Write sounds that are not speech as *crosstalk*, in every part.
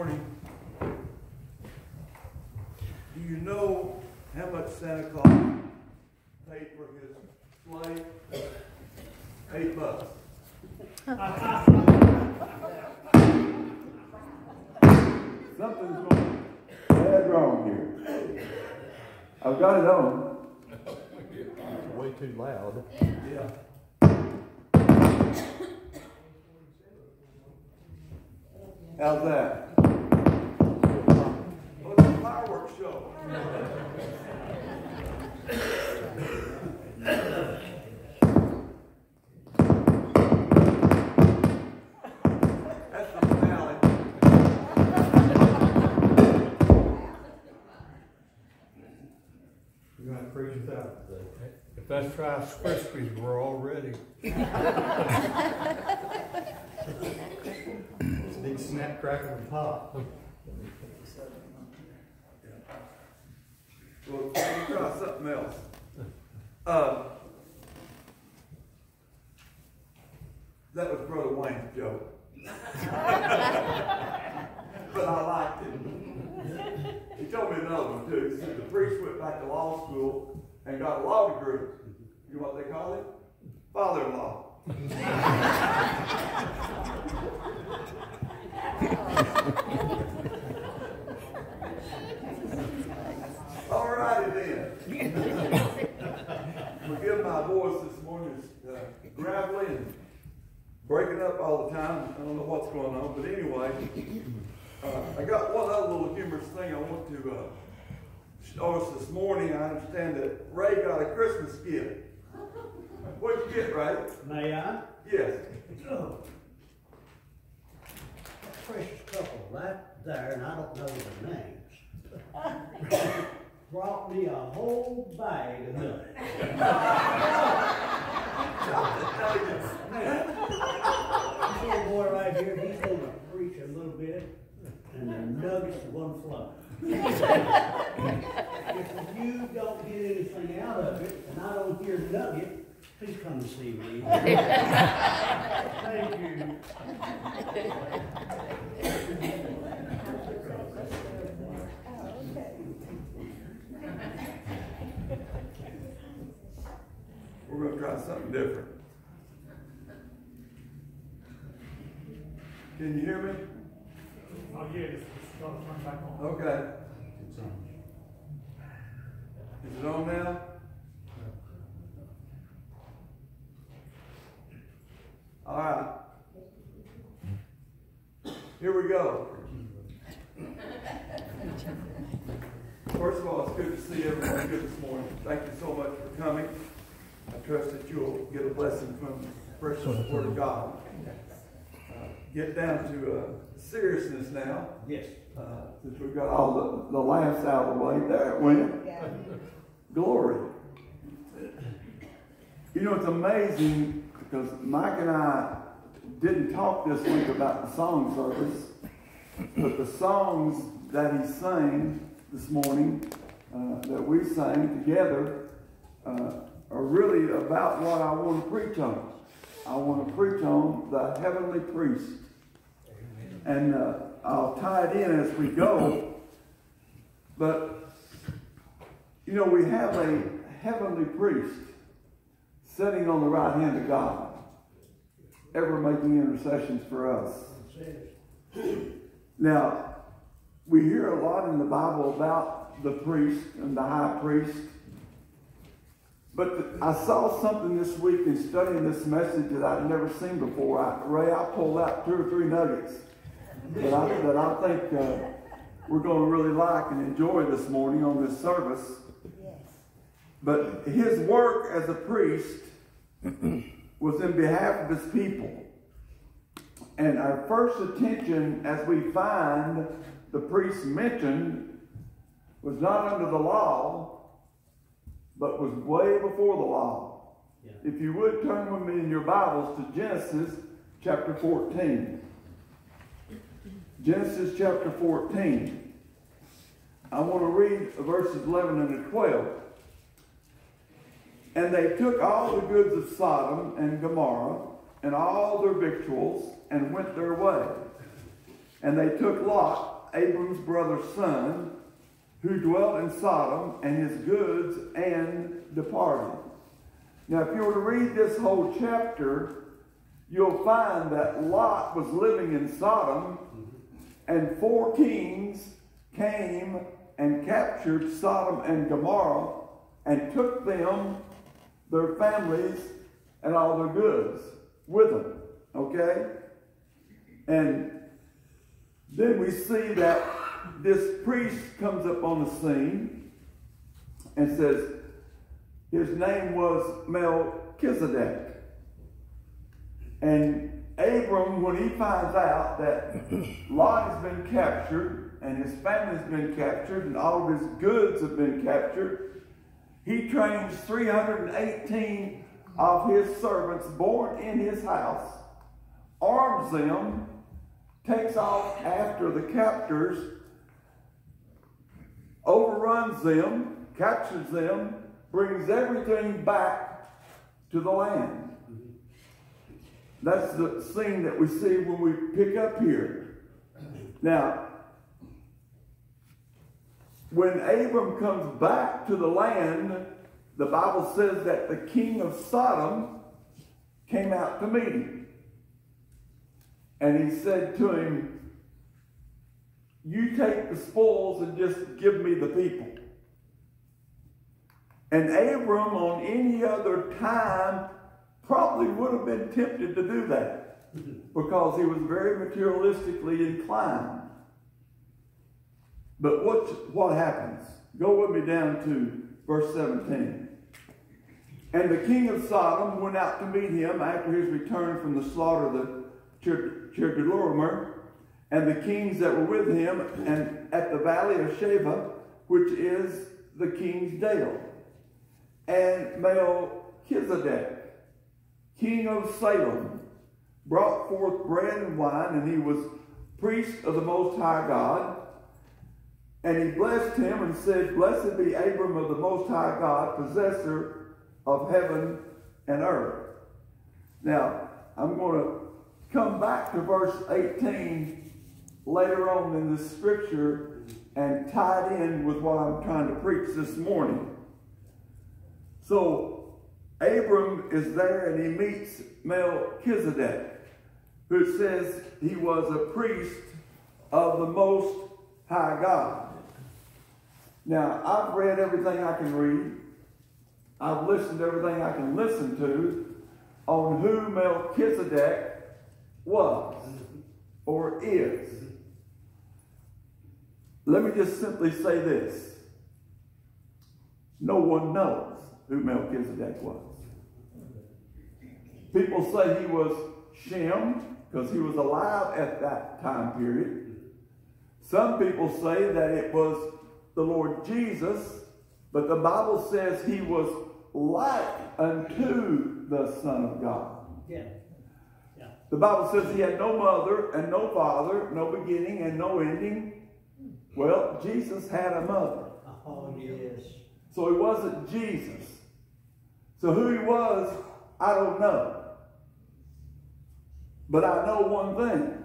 morning. Do you know how much Santa Claus paid for his sleigh? Eight bucks. Something's going bad wrong here. I've got it on. Way too loud. Yeah. How's that? Well, it's a fireworks show. That's the finale. You're gonna preach without the. If that's Rice Krispies, we're all ready. It's *laughs* a big snap, crackle, and pop. Well, let me try something else. Uh, *laughs* that was Brother Wayne's joke. but I liked it. He told me another one too. He said the priest went back to law school and got a law degree. You know what they call it? Father-in-law. All righty then. Forgive my voice this morning is uh, gravelly and breaking up all the time. I don't know what's going on, but anyway, uh, I got one other little humorous thing I want to uh, show us this morning. I understand that Ray got a Christmas gift. What'd you get, Ray? May I? Yes. Oh. Precious couple right there, and I don't know their names. Brought me a whole bag of nuts. This little boy right here, he's gonna preach a little bit, and the nuggets are gonna flow. If you don't get anything out of it, and I don't hear nugget, please come and see me. *laughs* Thank you. *laughs* We're going to try something different. Can you hear me? Oh, yeah, it's, it's got to turn back on. Okay. Is it on now? All right. Here we go. First of all, it's good to see everyone good this morning. Thank you so much for coming. I trust that you'll get a blessing from the precious Word of God. Uh, Get down to uh, seriousness now. Yes. Uh, since we've got all the, the laughs out of the way, there it went. Glory. You know, it's amazing because Mike and I didn't talk this week about the song service, but the songs that he sang this morning, uh, that we sang together, uh, are really about what I want to preach on. I want to preach on the heavenly priest. And uh, I'll tie it in as we go. But, you know, we have a heavenly priest sitting on the right hand of God, ever making intercessions for us. Now, we hear a lot in the Bible about the priest and the high priest. But I saw something this week in studying this message that I'd never seen before. I, Ray, I pulled out two or three nuggets that I, that I think uh, we're going to really like and enjoy this morning on this service. But his work as a priest *clears throat* was in behalf of his people. And our first attention, as we find the priest mentioned, was not under the law, but was way before the law. Yeah. If you would turn with me in your Bibles to Genesis chapter 14. Genesis chapter 14. I want to read verses 11 and 12. And they took all the goods of Sodom and Gomorrah and all their victuals and went their way. And they took Lot, Abram's brother's son, who dwelt in Sodom, and his goods, and departed. Now, if you were to read this whole chapter, you'll find that Lot was living in Sodom, mm-hmm. and four kings came and captured Sodom and Gomorrah and took them, their families, and all their goods with them. Okay? And then we see that this priest comes up on the scene and says, his name was Melchizedek. And Abram, when he finds out that *clears throat* Lot has been captured and his family's been captured and all of his goods have been captured, he trains 318 of his servants born in his house, arms them, takes off after the captors, overruns them, captures them, brings everything back to the land. That's the scene that we see when we pick up here. Now, when Abram comes back to the land, the Bible says that the king of Sodom came out to meet him. And he said to him, You take the spoils and just give me the people. And Abram, on any other time, probably would have been tempted to do that because he was very materialistically inclined. But what, what happens? Go with me down to verse 17. And the king of Sodom went out to meet him after his return from the slaughter of the Chedorlaomer, and the kings that were with him, and at the valley of Shaveh, which is the king's dale. And Melchizedek, king of Salem, brought forth bread and wine, and he was priest of the Most High God. And he blessed him and said, Blessed be Abram of the Most High God, possessor of heaven and earth. Now, I'm going to come back to verse 18 later on in the scripture and tied in with what I'm trying to preach this morning. So, Abram is there and he meets Melchizedek, who says he was a priest of the Most High God. Now, I've read everything I can read. I've listened to everything I can listen to on who Melchizedek was or is. Let me just simply say this. No one knows who Melchizedek was. People say he was Shem because he was alive at that time period. Some people say that it was the Lord Jesus, but the Bible says he was like unto the Son of God. Yeah. The Bible says he had no mother and no father, no beginning and no ending. Well, Jesus had a mother. Oh, yes. So he wasn't Jesus. So who he was, I don't know. But I know one thing.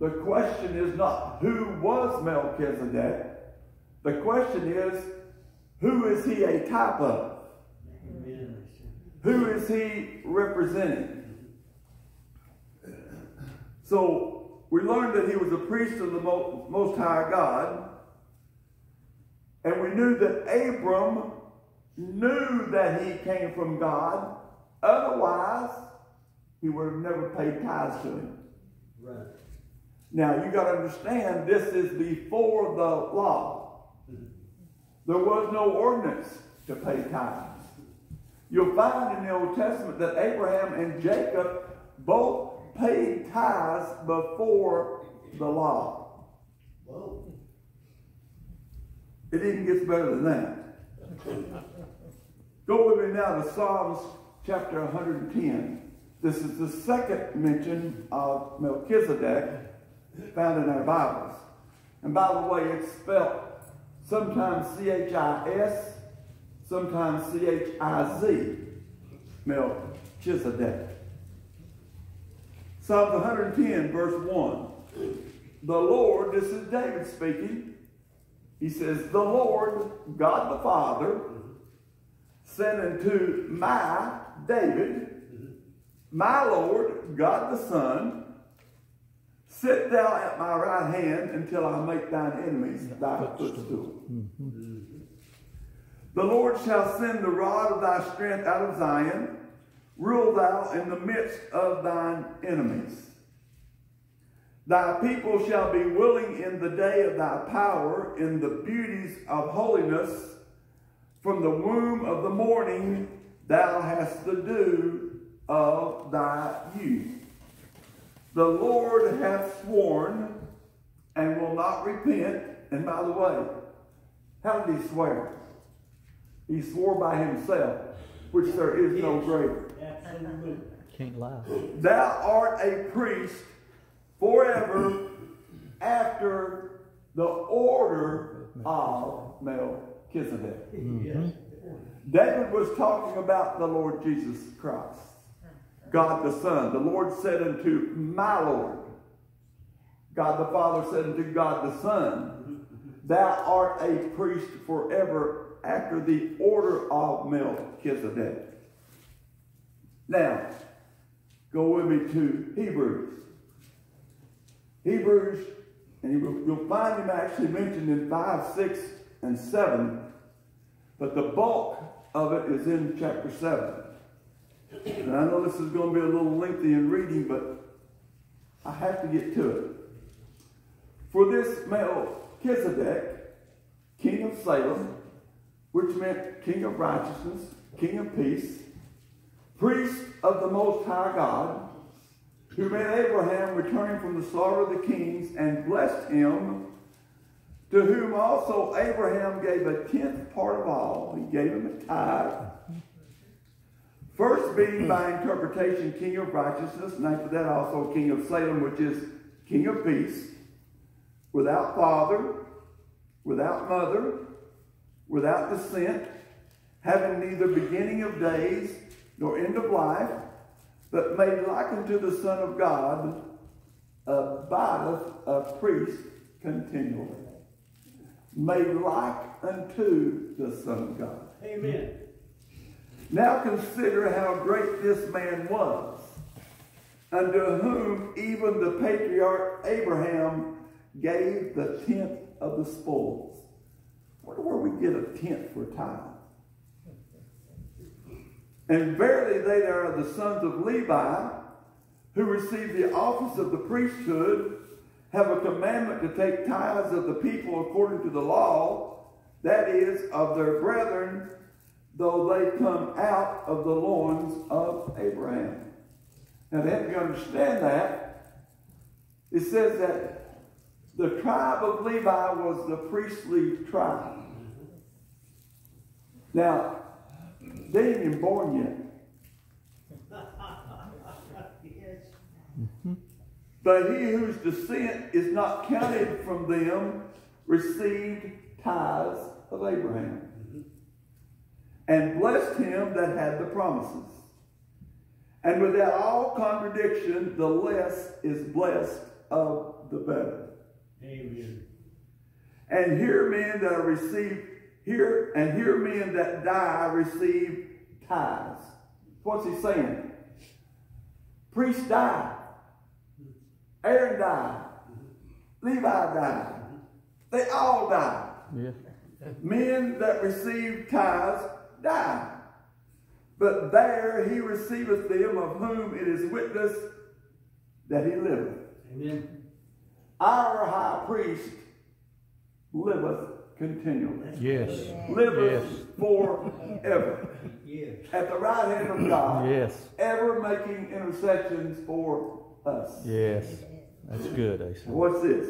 The question is not who was Melchizedek. The question is, who is he a type of? Amen. Who is he representing? So we learned that he was a priest of the Most High God. And we knew that Abram knew that he came from God. Otherwise, he would have never paid tithes to him. Right. Now, you got to understand, this is before the law. There was no ordinance to pay tithes. You'll find in the Old Testament that Abraham and Jacob both paid tithes before the law. Whoa. It even gets better than that. Go with me now to Psalms chapter 110. This is the second mention of Melchizedek found in our Bibles. And by the way, it's spelled sometimes C-H-I-S, sometimes C-H-I-Z, Melchizedek. Psalms 110, verse 1. the Lord, this is David speaking, he says, The Lord, God the Father, sent unto my David, my Lord, God the Son, sit thou at my right hand until I make thine enemies thy footstool. Mm-hmm. The Lord shall send the rod of thy strength out of Zion, rule thou in the midst of thine enemies. Thy people shall be willing in the day of thy power, in the beauties of holiness. From the womb of the morning thou hast the dew of thy youth. The Lord hath sworn and will not repent. And by the way, how did he swear? He swore by himself, which there is no greater. Absolutely. Can't lie. Thou art a priest forever after the order of Melchizedek. Yes. David was talking about the Lord Jesus Christ, God the Son. The Lord said unto my Lord, God the Father said unto God the Son, Thou art a priest forever after the order of Melchizedek. Now, go with me to Hebrews. Hebrews, and you'll find him actually mentioned in 5, 6, and 7, but the bulk of it is in chapter 7. And I know this is going to be a little lengthy in reading, but I have to get to it. For this Melchizedek, king of Salem, which meant king of righteousness, king of peace, priest of the Most High God, who met Abraham returning from the slaughter of the kings and blessed him, to whom also Abraham gave a tenth part of all. He gave him a tithe. First being by interpretation king of righteousness, and after that also king of Salem, which is king of peace, without father, without mother, without descent, having neither beginning of days nor end of life, but made like unto the Son of God, abideth a priest continually. Made like unto the Son of God. Amen. Now consider how great this man was, unto whom even the patriarch Abraham gave the tenth of the spoils. Wonder where we get a tenth for tithe. And verily they that are the sons of Levi, who receive the office of the priesthood, have a commandment to take tithes of the people according to the law, that is, of their brethren, though they come out of the loins of Abraham. Now, to help you understand that, it says that the tribe of Levi was the priestly tribe. Now, they ain't even born yet. But he whose descent is not counted from them received tithes of Abraham and blessed him that had the promises. And without all contradiction, the less is blessed of the better. Amen. And here men that are received here, and here men that die receive tithes. What's he saying? Priests died. Aaron died. Levi died. They all died. Yeah. Men that receive tithes die. But there he receiveth them of whom it is witness that he liveth. Amen. Our high priest liveth continually. Yes. Liveth Yes. forever. Yes. At the right hand of God. Yes. Ever making intercessions for us. Yes. That's good, Asa. What's this?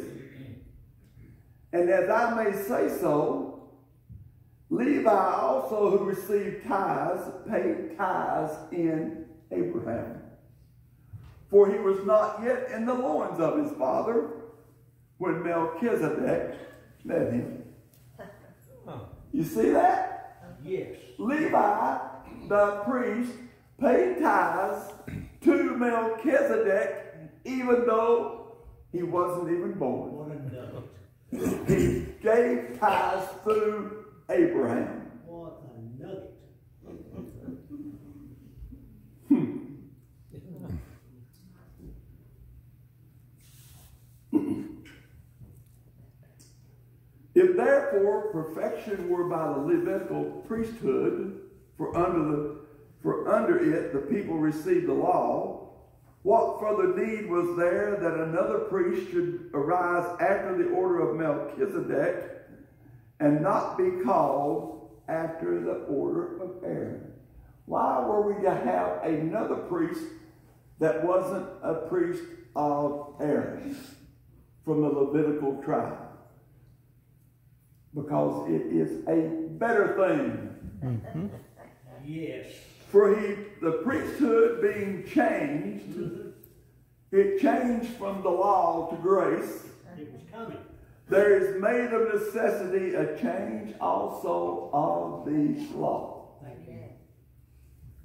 And as I may say so, Levi also, who received tithes, paid tithes in Abraham. For he was not yet in the loins of his father when Melchizedek met him. You see that? Yes. Levi, the priest, paid tithes to Melchizedek, even though He wasn't even born. What a nugget. He gave tithes through Abraham. What a nugget. If therefore perfection were by the Levitical priesthood, for under the for under it the people received the law, what further need was there that another priest should arise after the order of Melchizedek, and not be called after the order of Aaron? Why were we to have another priest that wasn't a priest of Aaron from the Levitical tribe? Because it is a better thing. Yes. For he, the priesthood being changed, it changed from the law to grace. It was coming. There is made of necessity a change also of the law. Thank.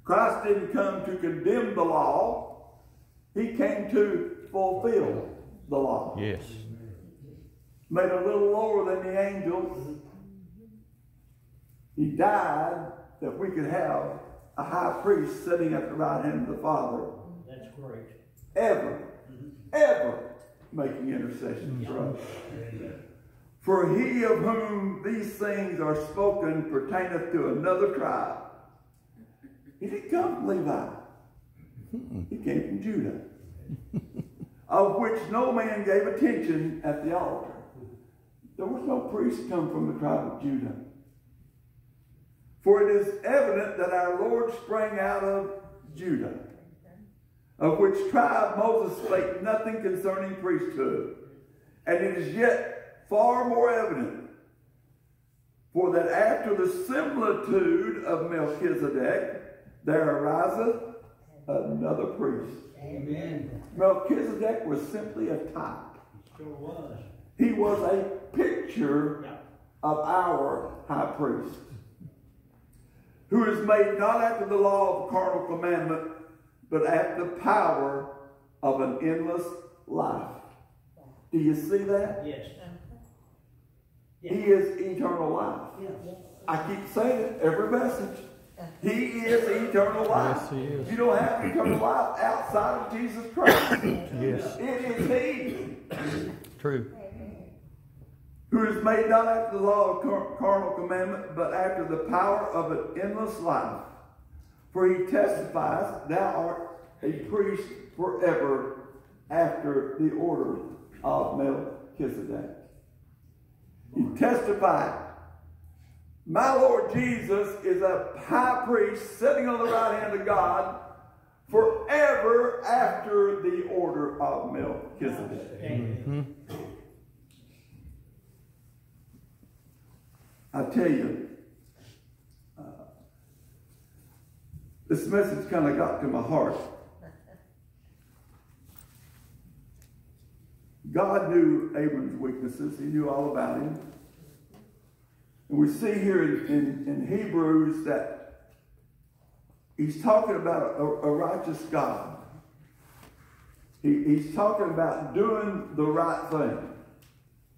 Christ didn't come to condemn the law, he came to fulfill the law. Yes. Made a little lower than the angels. He died that we could have a high priest sitting at the right hand of the Father, That's great. ever, ever making intercession for us. For he of whom these things are spoken pertaineth to another tribe. He didn't come from Levi. He came from Judah. of which no man gave attention at the altar. There was no priest come from the tribe of Judah. For it is evident that our Lord sprang out of Judah, of which tribe Moses spake nothing concerning priesthood. And it is yet far more evident, for that after the similitude of Melchizedek, there ariseth another priest. Amen. Melchizedek was simply a type. Sure was. He was a picture Yeah. of our high priest, who is made not after the law of carnal commandment, but after the power of an endless life. Do you see that? Yes. He is eternal life. Yeah. I keep saying it every message. He is eternal life. Yes, he is. You don't have eternal life outside of Jesus Christ. Yes. It is He. True. Who is made not after the law of car- carnal commandment, but after the power of an endless life. For he testifies, Thou art a priest forever after the order of Melchizedek. He testified, My Lord Jesus is a high priest sitting on the right hand of God forever after the order of Melchizedek. Amen. I tell you, uh, this message kind of got to my heart. God knew Abram's weaknesses. He knew all about him. And we see here in, in, in Hebrews that he's talking about a, a righteous God. He, he's talking about doing the right thing.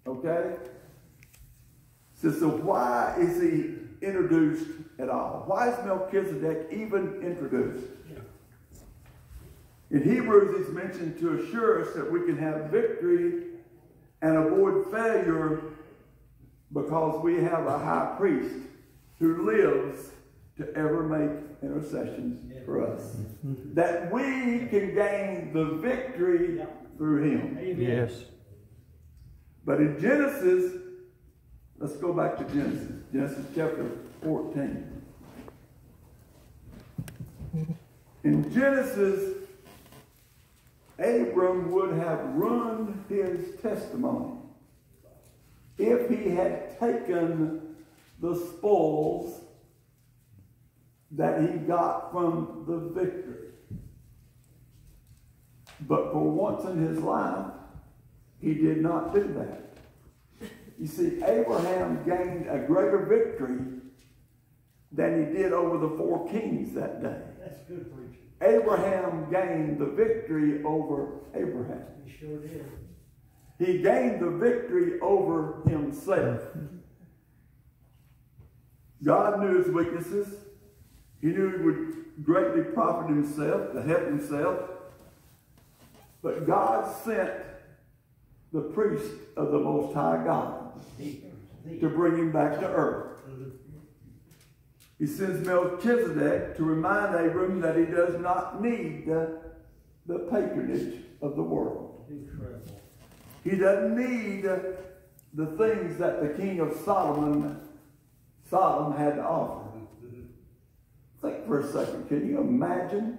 Okay? So, so why is he introduced at all? Why is Melchizedek even introduced? In Hebrews, he's mentioned to assure us that we can have victory and avoid failure because we have a high priest who lives to ever make intercessions for us. That we can gain the victory through him. Yes. But in Genesis, let's go back to Genesis, Genesis chapter 14. In Genesis, Abram would have run his testimony if he had taken the spoils that he got from the victory. But for once in his life, he did not do that. You see, Abraham gained a greater victory than he did over the four kings that day. That's good preaching. Abraham gained the victory over Abraham. He sure did. He gained the victory over himself. God knew his weaknesses. He knew he would greatly profit himself to help himself. But God sent the priest of the Most High God to bring him back to earth. He sends Melchizedek to remind Abram that he does not need the, the patronage of the world. He doesn't need the things that the king of Solomon, Sodom had to offer. Think for a second. Can you imagine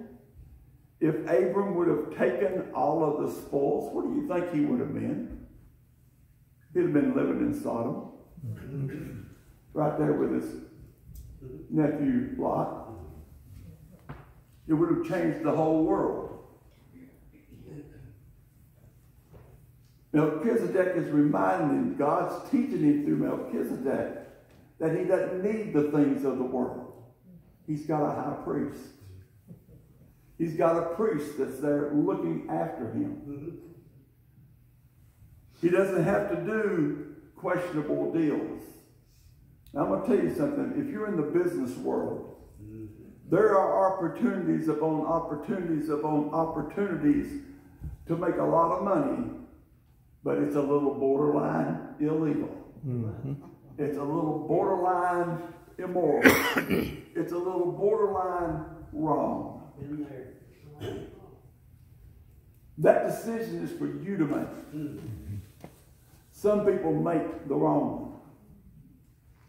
if Abram would have taken all of the spoils? What do you think he would have been? He'd have been living in Sodom, right there with his nephew Lot. It would have changed the whole world. Melchizedek is reminding him, God's teaching him through Melchizedek that he doesn't need the things of the world. He's got a high priest. He's got a priest that's there looking after him. He doesn't have to do questionable deals. Now, I'm going to tell you something. If you're in the business world, there are opportunities upon opportunities upon opportunities to make a lot of money, but it's a little borderline illegal. Mm-hmm. It's a little borderline immoral. *coughs* it's a little borderline wrong. That decision is for you to make. Mm. Some people make the wrong one.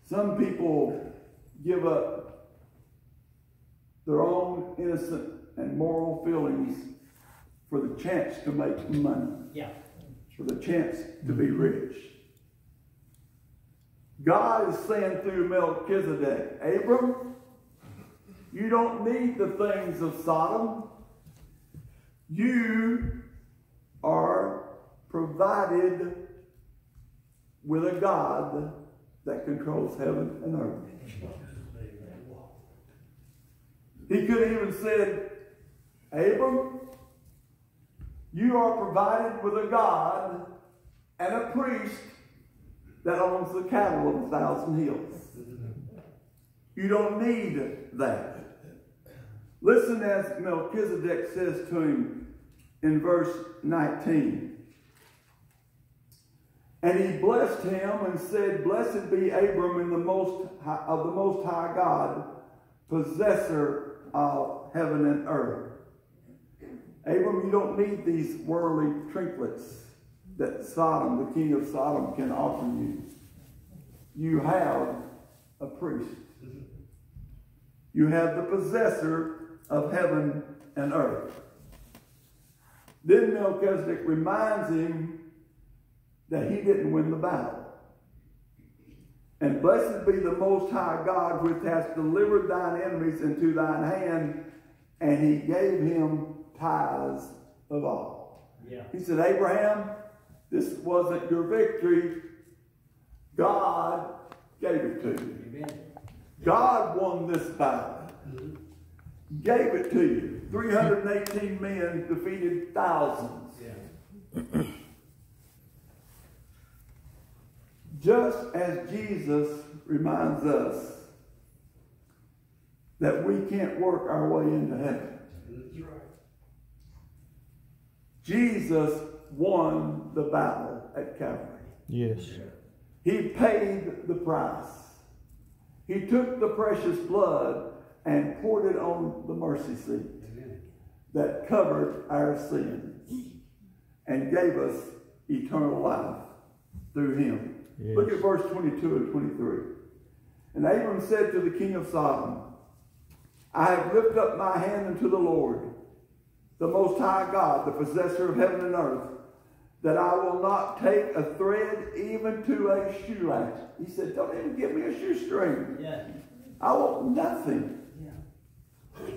Some people give up their own innocent and moral feelings for the chance to make money, Yeah. for the chance to be rich. God is saying through Melchizedek, Abram, you don't need the things of Sodom. You are provided with a God that controls heaven and earth. He could have even said, Abram, you are provided with a God and a priest that owns the cattle of a thousand hills. You don't need that. Listen as Melchizedek says to him in verse 19. And he blessed him and said, Blessed be Abram in the most high, of the Most High God, possessor of heaven and earth. Abram, you don't need these worldly trinkets that Sodom, the king of Sodom, can offer you. You have a priest. You have the possessor of heaven and earth. Then Melchizedek reminds him that he didn't win the battle. And blessed be the Most High God, which has delivered thine enemies into thine hand, and he gave him tithes of all. Yeah. He said, Abraham, this wasn't your victory. God gave it to you. Amen. God won this battle. Mm-hmm. Gave it to you. 318 men defeated thousands. Yeah. Just as Jesus reminds us that we can't work our way into heaven. Right. Jesus won the battle at Calvary. Yes. He paid the price. He took the precious blood and poured it on the mercy seat Amen. that covered our sins and gave us eternal life through him. Yes. Look at verse 22 and 23. And Abram said to the king of Sodom, I have lifted up my hand unto the Lord, the Most High God, the possessor of heaven and earth, that I will not take a thread even to a shoelace. He said, Don't even give me a shoestring. Yeah. I want nothing. Yeah.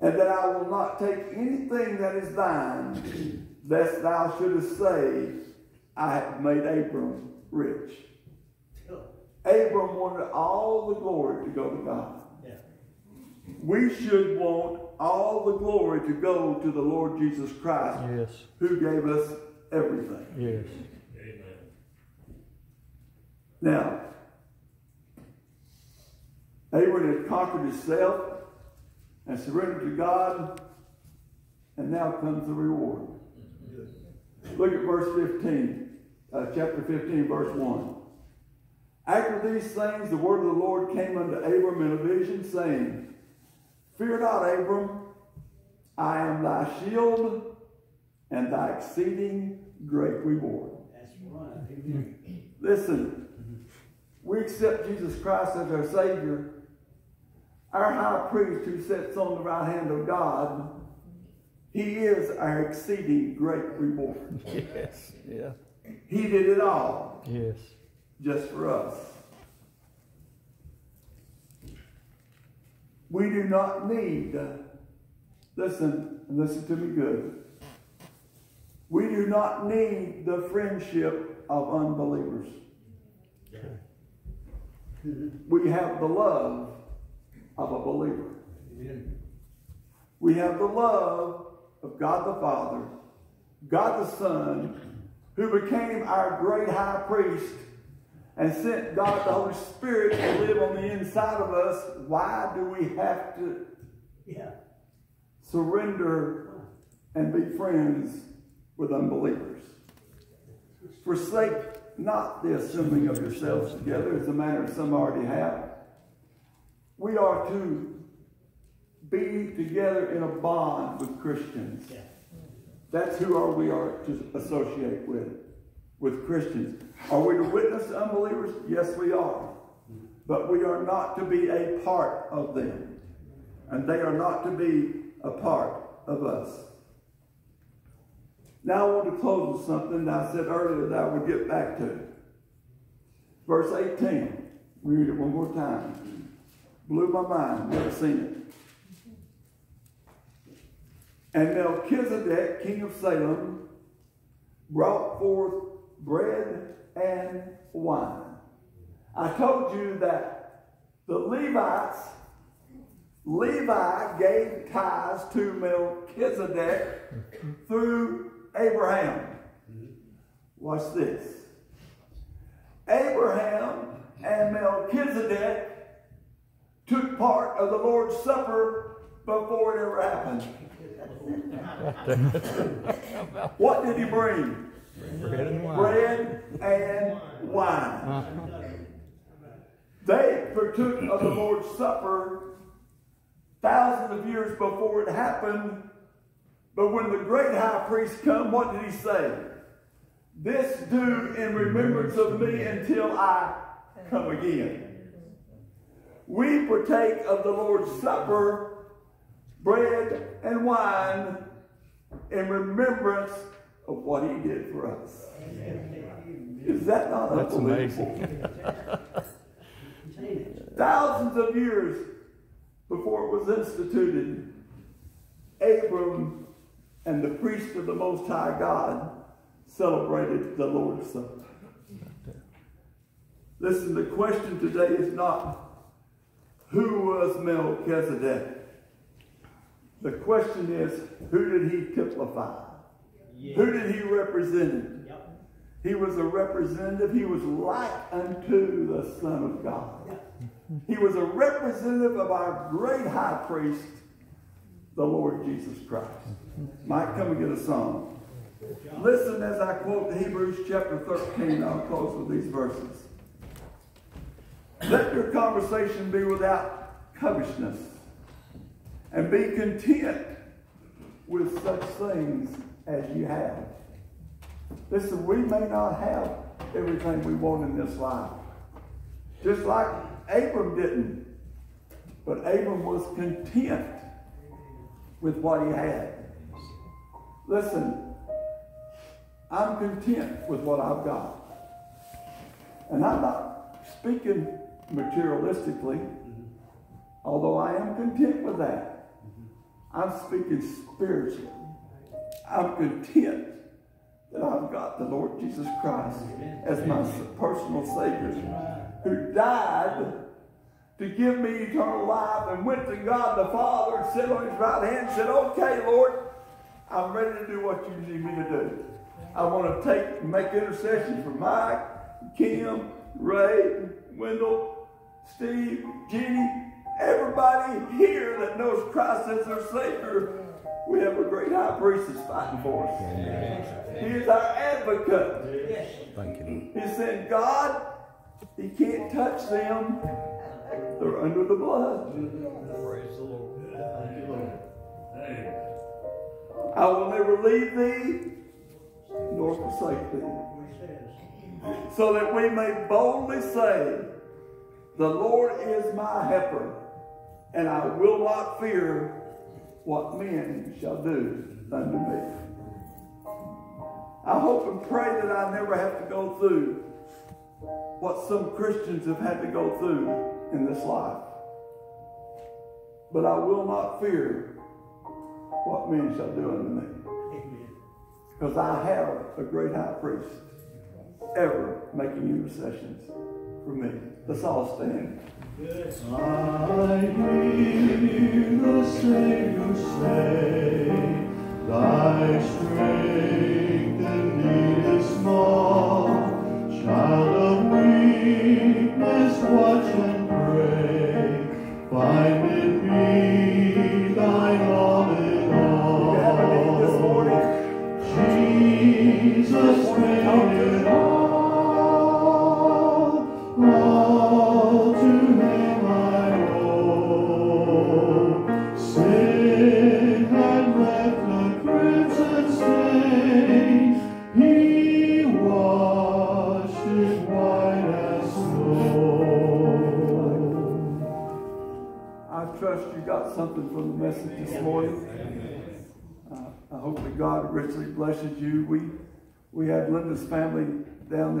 And that I will not take anything that is thine, lest thou shouldest say, I have made Abram rich. Abram wanted all the glory to go to God. Yeah. We should want all the glory to go to the Lord Jesus Christ, Yes. who gave us everything. Yes. Amen. Now, Abram had conquered himself and surrendered to God, and now comes the reward. Look at verse 15, uh, chapter 15, verse 1. After these things, the word of the Lord came unto Abram in a vision, saying, Fear not, Abram, I am thy shield and thy exceeding great reward. That's right. Amen. Listen, we accept Jesus Christ as our Savior. Our high priest who sits on the right hand of God, he is our exceeding great reward. Yes. Yeah. He did it all Yes. just for us. We do not need, listen, listen to me good. We do not need the friendship of unbelievers. We have the love of a believer. Amen. We have the love of God the Father, God the Son, who became our great high priest and sent God the Holy Spirit to live on the inside of us. Why do we have to Yeah. surrender and be friends with unbelievers? Forsake not the assembling of yourselves together, as the manner some already have. We are to be together in a bond with Christians. Yeah. That's who are we are to associate with, with Christians. Are we to witness to unbelievers? Yes, we are. But we are not to be a part of them. And they are not to be a part of us. Now I want to close with something that I said earlier that I would get back to. Verse 18. Read it one more time. Blew my mind. Never seen it. And Melchizedek, king of Salem, brought forth bread and wine. I told you that the Levites, Levi gave tithes to Melchizedek through Abraham. Watch this. Abraham and Melchizedek took part of the Lord's Supper before it ever happened. *laughs* what did he bring? Bread and wine. Bread and wine. They partook of the Lord's Supper thousands of years before it happened. But when the great high priest come, what did he say? This do in remembrance of me until I come again. We partake of the Lord's Supper, bread and wine, in remembrance of what he did for us. Is that not That's unbelievable? amazing. Thousands of years before it was instituted, Abram and the priest of the Most High God celebrated the Lord's Supper. Listen, the question today is not who was Melchizedek? The question is who did he typify? Who did he represent? Yep. He was a representative. He was like unto the Son of God. He was a representative of our great high priest, the Lord Jesus Christ. Mike, come and get a song. Listen as I quote Hebrews chapter 13. I'll close with these verses. Let your conversation be without covetousness, and be content with such things as you have. Listen, we may not have everything we want in this life. Just like Abram didn't. But Abram was content with what he had. Listen, I'm content with what I've got. And I'm not speaking materialistically, although I am content with that. I'm speaking spiritually. I'm content that I've got the Lord Jesus Christ as my personal Savior who died to give me eternal life and went to God the Father and sat on his right hand and said, Okay, Lord, I'm ready to do what you need me to do. I want to take make intercession for Mike, Kim, Ray, Wendell, Steve, Jenny, everybody here that knows Christ as their Savior, we have a great high priest that's fighting for us. He is our advocate. Thank you. He said, God, He can't touch them. They're under the blood. Praise the Lord. Thank you, Lord. I will never leave thee nor forsake thee. So that we may boldly say, The Lord is my helper, and I will not fear what men shall do unto me. I hope and pray that I never have to go through what some Christians have had to go through in this life. But I will not fear what men shall do unto me. Because I have a great high priest ever making intercessions for me. Let's all stand. I hear the Savior. say,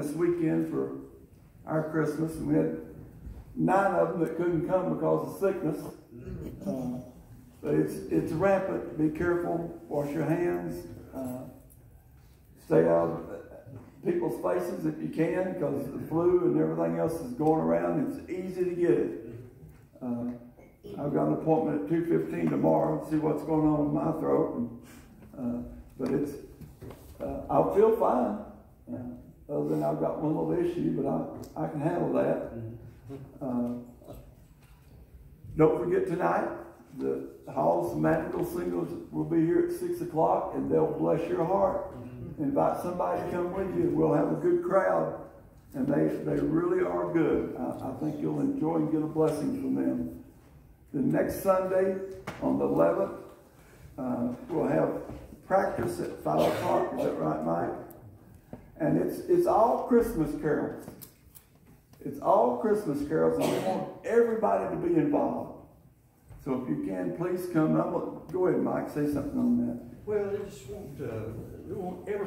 this weekend for our Christmas, and we had nine of them that couldn't come because of sickness. Uh, but it's it's rampant. Be careful. Wash your hands. Uh, stay out of people's faces if you can, because the flu and everything else is going around. It's easy to get it. Uh, I've got an appointment at two fifteen tomorrow to see what's going on with my throat. And, uh, but it's, uh, I'll feel fine. Other than I've got one little issue, but I, I can handle that. Uh, don't forget tonight, the Hall's Magical Singles will be here at six o'clock and they'll bless your heart. Invite somebody to come with you. We'll have a good crowd. And they, they really are good. I, I think you'll enjoy and get a blessing from them. The next Sunday, on the 11th, uh, we'll have practice at 5 o'clock. Is that right, Mike? And it's, it's all Christmas carols. It's all Christmas carols, and we want everybody to be involved. So if you can, please come. I'm go ahead, Mike, say something on that. Well, they just want, uh, they want every